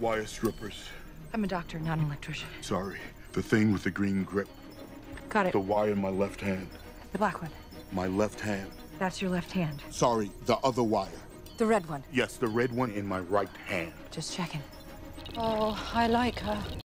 Wire strippers. I'm a doctor, not an electrician. Sorry. The thing with the green grip. Got it. The wire in my left hand. The black one. My left hand. That's your left hand. Sorry, the other wire. The red one. Yes, the red one in my right hand. Just checking. Oh, I like her.